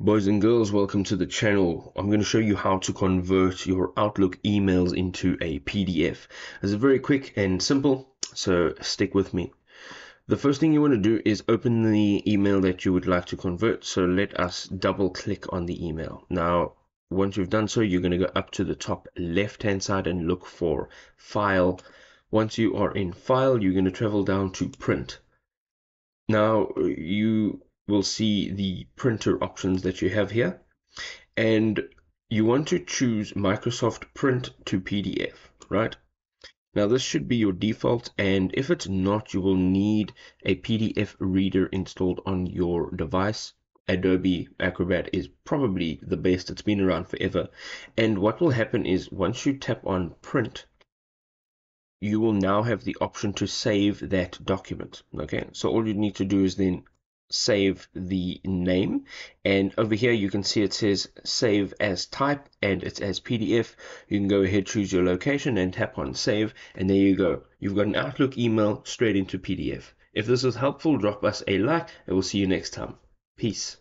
Boys and girls, welcome to the channel. I'm going to show you how to convert your Outlook emails into a PDF. It's very quick and simple, so stick with me. The first thing you want to do is open the email that you would like to convert. So let us double click on the email. Now, once you've done so, you're going to go up to the top left hand side and look for File. Once you are in File, you're going to travel down to Print. Now, you will see the printer options that you have here and you want to choose Microsoft Print to PDF, right? Now this should be your default and if it's not, you will need a PDF reader installed on your device. Adobe Acrobat is probably the best. It's been around forever. And what will happen is once you tap on print, you will now have the option to save that document. Okay, so all you need to do is then save the name. And over here you can see it says save as type and it's as PDF you can go ahead choose your location and tap on save and there you go. You've got an Outlook email straight into PDF if this was helpful drop us a like and we'll see you next time. Peace